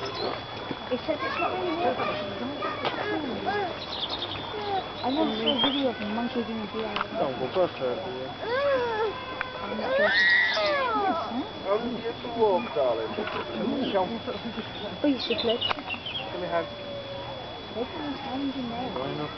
It says it's not really real. I once saw a video of a monkey doing DIY. Non, on peut pas faire. I'm not joking. How did you get walk, darling? Basically. Give me a Why not?